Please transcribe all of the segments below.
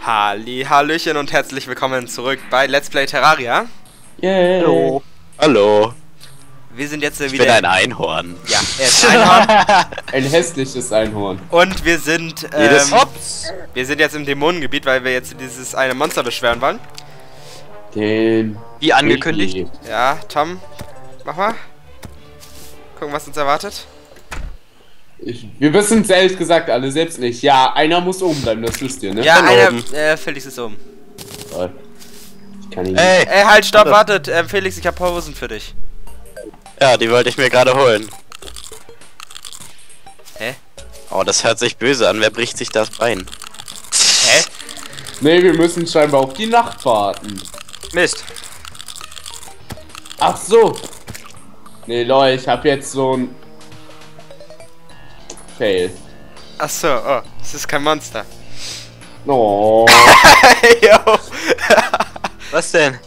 Halli, Hallöchen und herzlich willkommen zurück bei Let's Play Terraria. Yeah. Hallo. Hallo. Wir sind jetzt äh, Ich wieder... bin ein Einhorn. ja, er ist Einhorn. Ein hässliches Einhorn. und wir sind... Jedes Ähm, Hops. wir sind jetzt im Dämonengebiet, weil wir jetzt dieses eine Monster beschweren wollen. Den. Wie angekündigt. Ja, Tom, mach mal. Gucken, was uns erwartet. Ich, wir wissen es ehrlich gesagt alle selbst nicht. Ja, einer muss oben bleiben, das wisst ihr, ne? Ja, Von einer... oben. Äh, Felix ist oben. Toll. Ich kann ihn Ey, Ey, halt, stopp, Warte. wartet. Äh, Felix, ich hab Hosen für dich. ja, die wollte ich mir gerade holen. Hä? Oh, das hört sich böse an. Wer bricht sich das Bein? Hä? Nee, wir müssen scheinbar auf die Nacht warten. Mist. Ach so. Nee, Leute, ich hab jetzt so ein. Fail. Achso, oh, es ist kein Monster. Oh. Was denn?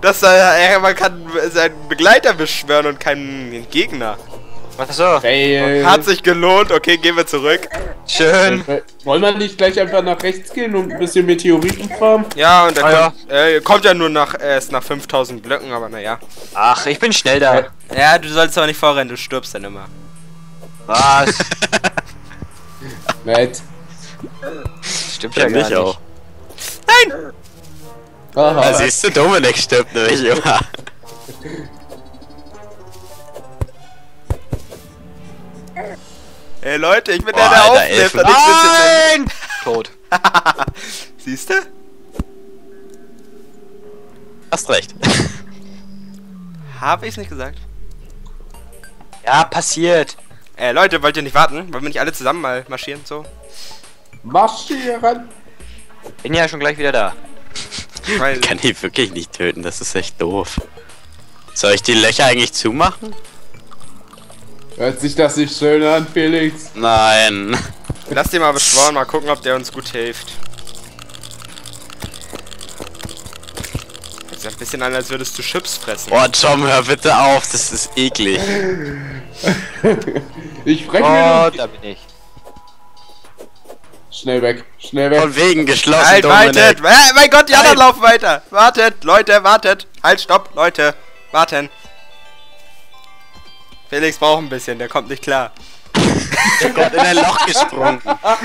Das, äh, man kann seinen Begleiter beschwören und keinen Gegner. Ach so. Fail. Hat sich gelohnt, okay, gehen wir zurück. Schön. Äh, Wollen wir nicht gleich einfach nach rechts gehen und ein bisschen Meteoriten farmen? Ja, und er Ah, kommt, Äh, kommt ja nur nach, erst nach 5000 Blöcken, aber naja. Ach, ich bin schnell da. Ja, du sollst aber nicht vorrennen, du stirbst dann immer. Was? Nett. Stimmt Ja, ja, gar nicht auch. Nein! Aha. Da siehst du, Dominik stirbt nämlich immer. Ey Leute, ich bin Boah, der, der Alter, aufnimmt Elfen. und ich Nein! Tot. Siehst du? Hast recht. Hab ich's nicht gesagt. Ja, passiert. Äh, Leute, wollt ihr nicht warten? Wollen wir nicht alle zusammen mal marschieren, so? Marschieren. Bin ja schon gleich wieder da. Weil, Kann die wirklich nicht töten, das ist echt doof. Soll ich die Löcher eigentlich zumachen? Hört sich das nicht schön an, Felix? Nein. lass den mal beschworen, mal gucken, ob der uns gut hilft. Sieht ein bisschen an, als würdest du Chips fressen. Boah, Tom, hör bitte auf, das ist eklig. Ich spreche Oh, mir da bin ich. Schnell weg, schnell weg. Von wegen geschlossen, Halt, wartet! Äh, mein Gott, die anderen Halt. laufen weiter! Wartet, Leute, wartet! Halt, stopp, Leute! Warten! Felix braucht ein bisschen, der kommt nicht klar. Bin gerade in ein Loch gesprungen. Ach,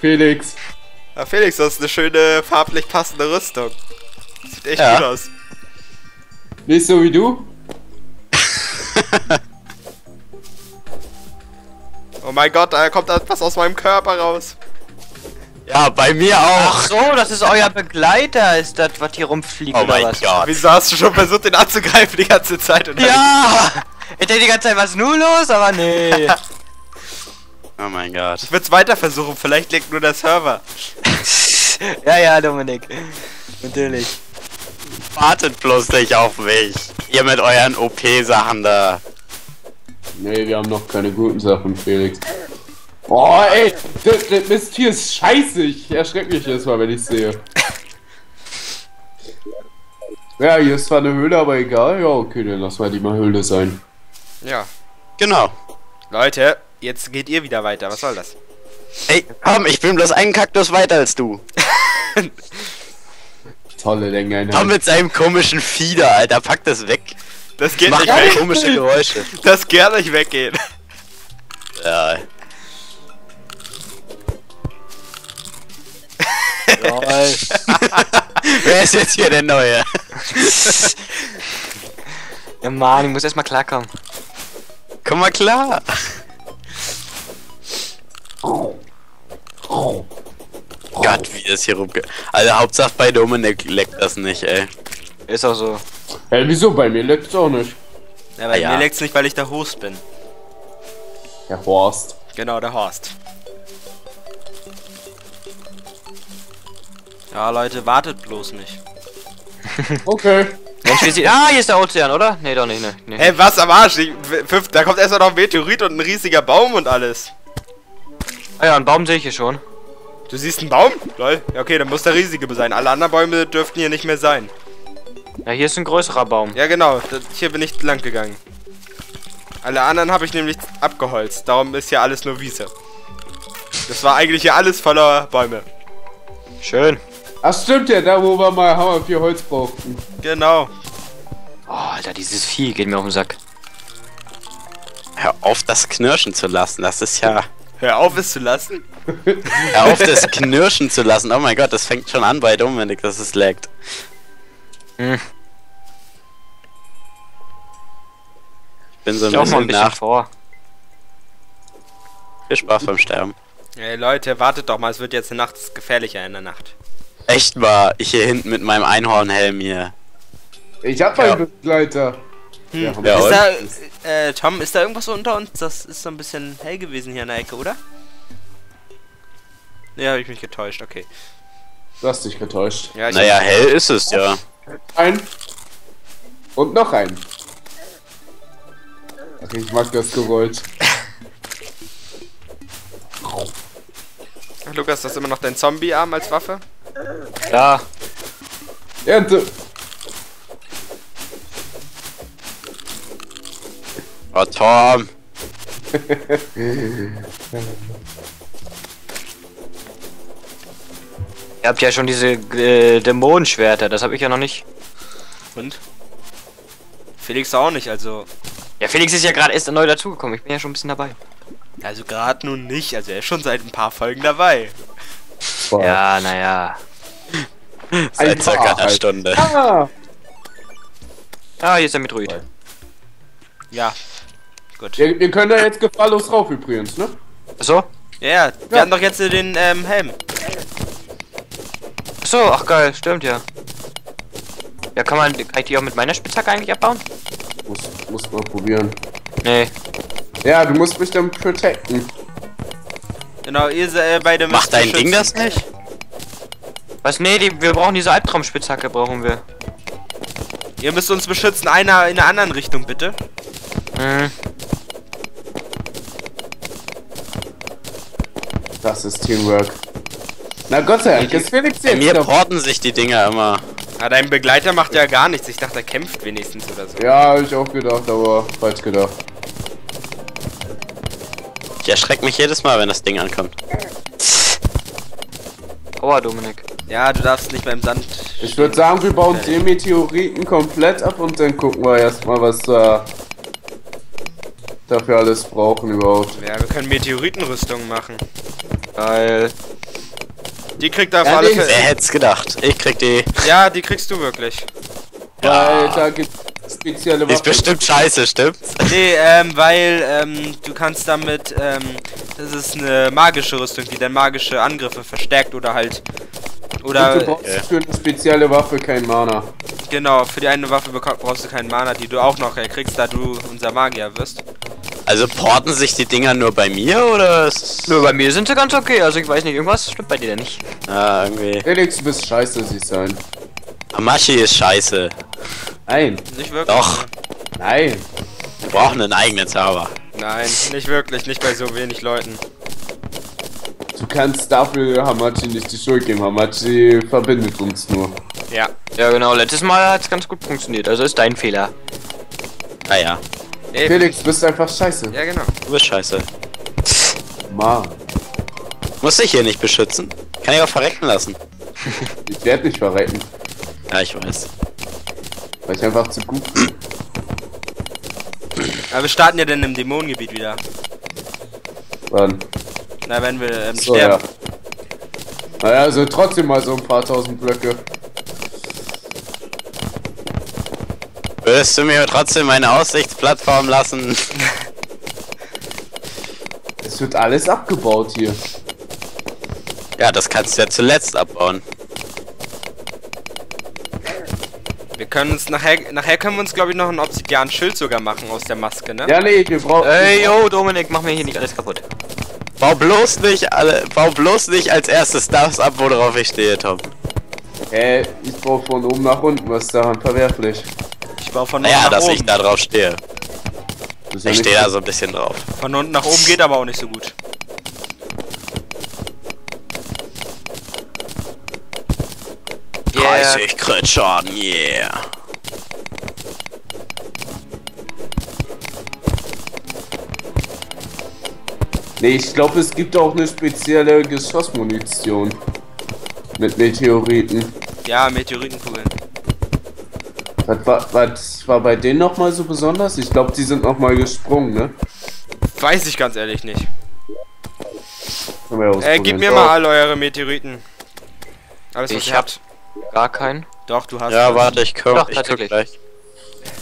Felix. Ja, Felix, das ist eine schöne, farblich passende Rüstung. Sieht echt Ja. gut aus. Nicht so wie du? Oh mein Gott, da kommt etwas aus meinem Körper raus. Ja, bei mir Ach auch. so, das ist euer Begleiter, ist das, was hier rumfliegt Oh oder mein was? Gott. Wieso hast du schon versucht, den anzugreifen die ganze Zeit? Und Ja! Ich denke die ganze Zeit, was ist nun los? Aber nee. Oh mein Gott. Ich würde es weiter versuchen, vielleicht liegt nur der Server. ja, ja, Dominik. Natürlich. Wartet bloß nicht auf mich. Ihr mit euren OP-Sachen da. Nee, wir haben noch keine guten Sachen, Felix. Oh, ey, das, das Misttier ist scheiße. Ich erschrecke mich jedes Mal, wenn ich sehe. Ja, hier ist zwar eine Höhle, aber egal. Ja, okay, dann lassen wir die mal Höhle sein. Ja. Genau. Leute, jetzt geht ihr wieder weiter. Was soll das? Ey, komm, ich bin bloß einen Kaktus weiter als du. Tolle Länge. Komm mit seinem komischen Fieder, Alter. Pack das weg. Das geht Mach nicht weg. komische Geräusche. Das kann nicht weggehen. Ja. Wer ist jetzt hier der Neue? ja, Mann, ich muss erstmal klarkommen. Komm mal klar. Gott, wie das hier rumge... Also Hauptsache bei Dominik leckt das nicht, ey. Ist auch so. Hey, wieso? Bei mir leckt's auch nicht. Ja, aber Ah, ja. mir liegt's nicht, weil ich der Host bin. Herr Horst. Genau, der Horst. Ja, Leute, wartet bloß nicht. Okay. Mensch, wie sieht. Ah, hier ist der Ozean, oder? Nee, doch nicht, ne. Nee. Hey, was am Arsch? Ich, fünf, da kommt erstmal noch ein Meteorit und ein riesiger Baum und alles. Ah ja, einen Baum sehe ich hier schon. Du siehst einen Baum? Lol. Ja, okay, dann muss der riesige sein. Alle anderen Bäume dürften hier nicht mehr sein. Ja, hier ist ein größerer Baum. Ja, genau. Das, hier bin ich lang gegangen. Alle anderen habe ich nämlich abgeholzt. Darum ist hier alles nur Wiese. Das war eigentlich hier alles voller Bäume. Schön. Ach stimmt ja, da wo wir mal Hammer für Holz brauchten. Genau. Oh, Alter, dieses Vieh geht mir auf den Sack. Hör auf, das knirschen zu lassen. Das ist ja. Hör auf, es zu lassen. Hör auf, das knirschen zu lassen. Oh mein Gott, das fängt schon an bei Dominik, dass es laggt. Hm. Ich bin so ein Ich mal ein bisschen bisschen nach. vor. Viel Spaß beim Sterben. Ey, Leute, wartet doch mal, es wird jetzt nachts gefährlicher in der Nacht. Echt mal, ich hier hinten mit meinem Einhornhelm hier. Ich hab Ja. einen Begleiter. Hm. Ja, Ja, ist da, äh, Tom, ist da irgendwas unter uns? Das ist so ein bisschen hell gewesen hier in der Ecke, oder? Ne, habe ich mich getäuscht, okay. Du hast dich getäuscht. Ja, ich Naja, hell ist es ja. Ein. Und noch ein. Okay, ich mag das Geräusch. Ach, Lukas, du hast immer noch deinen Zombie-Arm als Waffe? Ja, Ernte. Oh, Tom. Ihr habt ja schon diese äh, Dämonenschwerter, das habe ich ja noch nicht. Und? Felix auch nicht, also. Ja, Felix ist ja gerade erst neu dazugekommen, ich bin ja schon ein bisschen dabei. Also gerade nun nicht, also er ist schon seit ein paar Folgen dabei. Boah. Ja, naja. Seit Ein circa einer. Stunde. Ah, Ah, hier ist der Metroid. Ja. Gut. wir, wir können da jetzt gefahrlos rauf übrigens, ne? Achso? Ja, ja, wir Ja. haben doch jetzt den ähm, Helm. Achso, ach geil, stimmt ja. Ja, kann man, kann ich die auch mit meiner Spitzhacke eigentlich abbauen? Muss, muss mal probieren. Nee. Ja, du musst mich dann protecten. Genau, ihr se- äh, beide Macht dein Ding das nicht? Was? Nee, die, wir brauchen diese Albtraumspitzhacke, brauchen wir. Ihr müsst uns beschützen, einer in einer anderen Richtung, bitte. Hm. Das ist Teamwork. Na Gott sei Dank, ist Felix Bei jetzt mir noch. porten sich die Dinger immer. Ah, dein Begleiter macht ja gar nichts. Ich dachte, er kämpft wenigstens oder so. Ja, hab ich auch gedacht, aber falsch gedacht. Ich erschreck mich jedes Mal, wenn das Ding ankommt. Aua, Dominik. Ja, du darfst nicht beim Sand. Ich würde sagen, wir bauen den Meteoriten komplett ab und dann gucken wir erstmal, was da dafür alles brauchen überhaupt. Ja, wir können Meteoritenrüstung machen. Geil. Die kriegt er auf Ja, alle Fälle. Wer hätte es gedacht? Ich krieg die. Ja, die kriegst du wirklich. Weil da gibt spezielle Die ist Waffen. bestimmt scheiße, stimmt's? Nee, ähm, weil, ähm, du kannst damit, ähm, das ist eine magische Rüstung, die dann magische Angriffe verstärkt oder halt. Und du Oder, brauchst Okay. für eine spezielle Waffe kein Mana. genau, für die eine Waffe brauchst du keinen Mana, die du auch noch äh, kriegst, da du unser Magier wirst. Also porten sich die Dinger nur bei mir oder. Nur bei mir sind sie ganz okay, also ich weiß nicht, irgendwas stimmt bei dir denn nicht. Ah, irgendwie. Felix, du bist scheiße, sie sein. Hamashi ist scheiße. Nein, Nicht wirklich. Doch. nein. Wir brauchen einen eigenen Server. Nein, nicht wirklich, nicht bei so wenig Leuten. Du kannst dafür Hamachi nicht die Schuld geben. Hamachi verbindet uns nur. Ja. Ja genau, letztes Mal hat es ganz gut funktioniert, also ist dein Fehler. Naja, Ey, Felix, du bist einfach scheiße. Ja, genau. du bist scheiße. Mann, Muss ich hier nicht beschützen? Kann ich auch verrecken lassen. ich werde nicht verrecken, Ja, ich weiß. weil ich einfach zu gut bin. Aber wir starten ja dann im Dämonengebiet wieder. Wann? Na, wenn wir ähm, So, ja. sterben. Naja, also trotzdem mal so ein paar tausend Blöcke. Würdest du mir trotzdem meine Aussichtsplattform lassen? Es wird alles abgebaut hier. Ja, das kannst du ja zuletzt abbauen. Wir können uns nachher, nachher können wir uns glaube ich noch ein Obsidian-Schild sogar machen aus der Maske, ne? Ja, nee, wir brauchen. Ey, yo, Dominik, mach mir hier nicht alles kaputt. Bau bloß nicht alle, bau bloß nicht als erstes das ab, worauf ich stehe, Tom. Hä, ich brauche von oben nach unten, was ist daran verwerflich? Ich baue von unten Naja, nach dass oben. ich da drauf stehe. Ja Ich stehe da so ein bisschen drauf. Von unten nach oben geht aber auch nicht so gut. Yeah. 30 Crit Schaden, yeah. Nee, ich glaube, es gibt auch eine spezielle Geschossmunition. Mit Meteoriten. Ja, Meteoritenkugeln. Was war, was war bei denen nochmal so besonders? Ich glaube, die sind nochmal gesprungen, ne? Weiß ich ganz ehrlich nicht. Äh, gib mir mal alle eure Meteoriten. Alles, was Ich ihr hab- habt. Gar keinen. Doch, du hast. Ja, warte, ich komm, Doch, ich guck tatsächlich. gleich.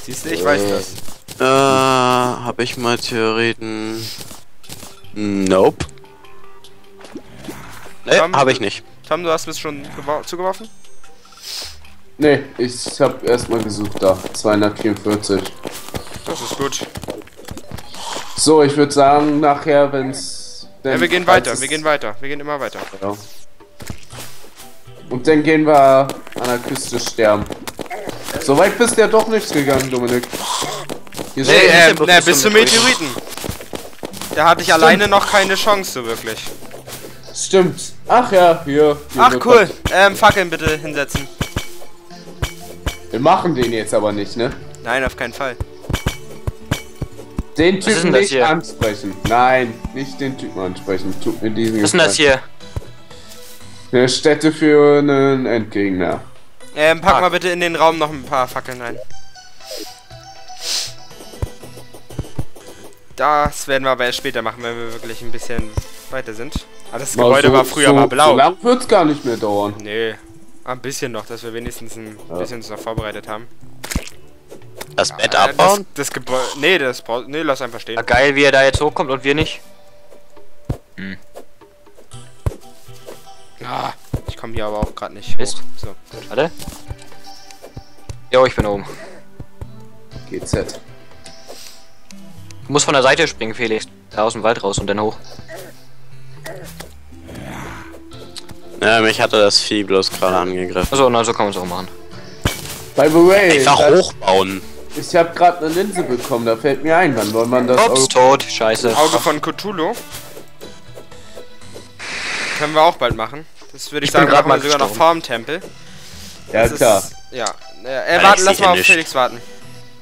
Siehst du, ich weiß Äh. das. Äh, hab ich Meteoriten? Nope. Ne, Tom? hab ich nicht. Tom, du hast mir schon zugeworfen? Nee, ich hab erstmal gesucht da. 244. Das ist gut. So, ich würde sagen, nachher, wenn's. Ja, wir gehen weiter, wir gehen weiter, wir gehen immer weiter. Ja. Und dann gehen wir an der Küste sterben. So weit bist du ja doch nicht gegangen, Dominik. Hier Nee, äh, bloß ne, bis bis zu zum Meteoriten. Da hatte ich alleine noch keine Chance so wirklich. Stimmt. Ach ja, hier. hier Ach cool. Ähm, Fackeln bitte hinsetzen. Wir machen den jetzt aber nicht, ne? Nein, auf keinen Fall. Den Typen nicht hier? ansprechen. Nein, nicht den Typen ansprechen. Tut mir diesen Was ist denn das hier? Eine Stätte für einen Endgegner. Ähm, pack Ah. mal bitte in den Raum noch ein paar Fackeln rein. Das werden wir aber erst später machen, wenn wir wirklich ein bisschen weiter sind. Aber das Gebäude so, war früher so, mal blau. So lang wird's gar nicht mehr dauern. nee, ein bisschen noch, dass wir wenigstens ein Ja. bisschen uns noch vorbereitet haben. Das Bett Äh, das, abbauen? das Gebäude. Nee, das braucht. Nee, lass einfach stehen. Ah, geil, wie er da jetzt hochkommt und wir nicht. Ah, ich komme hier aber auch gerade nicht. Mist. Hoch. So, gut. Warte. Jo, ich bin oben. GZ. Du musst von der Seite springen, Felix. Da aus dem Wald raus und dann hoch. Ja, mich hatte das Vieh bloß gerade angegriffen. Achso, na, so kann man es auch machen. By the way, Einfach hochbauen. ich habe gerade eine Linse bekommen. Da fällt mir ein, wann wollen man das Ups, tot. Scheiße. Auge von Cthulhu. Können wir auch bald machen. Das würde ich, Ich sagen, grad machen wir mal sogar noch gestorben. vor dem Tempel. Ja, Das klar. Ist, ja. Äh, äh, Weil warte, ich lass sie mal auf. Felix warten.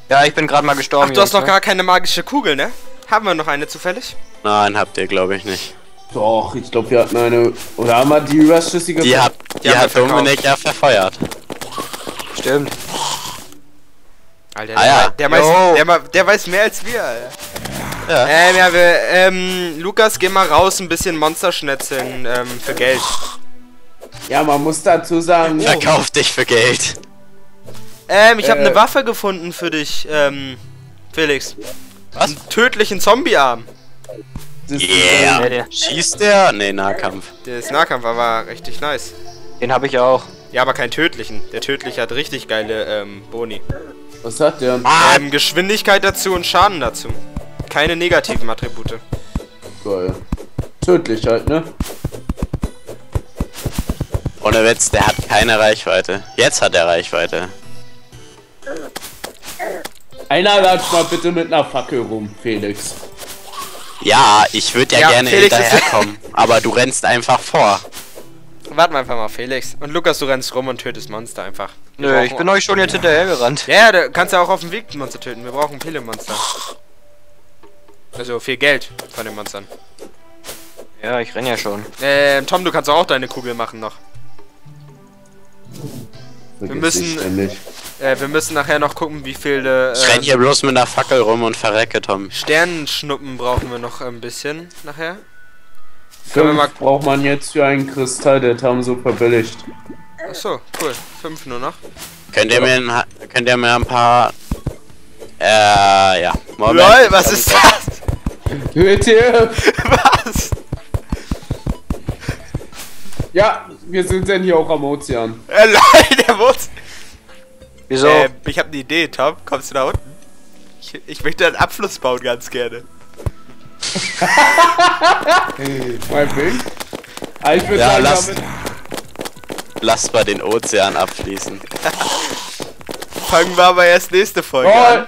Ja, ich bin gerade mal gestorben. Ach, du hast noch ne? gar keine magische Kugel, ne? Haben wir noch eine zufällig? Nein, habt ihr glaube ich nicht. Doch, ich glaube, wir hatten eine. Oder haben wir die überschüssige. Die hat, die, haben wir hat. Dominik ja verfeuert. Stimmt. Alter, Ah, der, ja. der, weiß, der, der weiß mehr als wir. Alter. Ja. Ähm, ja, wir, ähm, Lukas, geh mal raus, ein bisschen Monster schnetzeln, ähm, für Geld. Ja, man muss dazu sagen. Verkauf dich für Geld. Ähm, ich habe Äh. eine Waffe gefunden für dich, ähm, Felix. Was? Einen tödlichen Zombie-Arm. Das ist, Yeah. Ja, der- Schießt der? Nee, Nahkampf. Der ist Nahkampf, aber richtig nice. Den habe ich auch. Ja, aber keinen tödlichen. Der tödliche hat richtig geile, ähm, Boni. Was hat der? Ähm, Geschwindigkeit dazu und Schaden dazu. Keine negativen Attribute. Geil. Tödlich halt, ne? Ohne Witz, der hat keine Reichweite. Jetzt hat er Reichweite. Einer latscht mal bitte mit einer Fackel rum, Felix. Ja, ich würde ja, Ja, gerne Felix hinterherkommen, aber du rennst einfach vor. Warten wir einfach mal, Felix. Und Lukas, du rennst rum und tötest Monster einfach. Wir Nö, ich bin euch schon jetzt hinterhergerannt. Ja, ja, du kannst ja auch auf dem Weg Monster töten. Wir brauchen viele Monster. Also viel Geld von den Monstern. Ja, ich renn ja schon. Ähm, Tom, du kannst auch deine Kugel machen noch. Vergiss müssen-. Äh, wir müssen nachher noch gucken, wie viele Ich renn äh, hier bloß mit einer Fackel rum und verrecke, Tom. Sternenschnuppen brauchen wir noch ein bisschen nachher. Können wir Fünf mal- braucht man jetzt für einen Kristall, der haben so verbilligt. Achso, cool. Fünf nur noch. Könnt ihr mir ein, könnt ihr mir ein paar äh ja. Moment. LOL, was ist das? WTF! Was? Ja, wir sind denn hier auch am Ozean. Äh, nein, der muss. Wieso? Ähm, ich habe eine Idee, Tom. Kommst du da unten? Ich, ich möchte einen Abfluss bauen, ganz gerne. Mein Bild. Ah, ich würde Ja, lass- damit, Lasst mal den Ozean abfließen. Fangen wir aber erst nächste Folge Oh. an.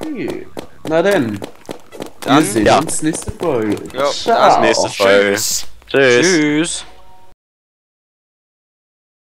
Okay. Na denn. Dann, wir sehen ja. uns nächste Folge. Ja, Ciao. Nächste Folge. Tschüss. Tschüss. Tschüss.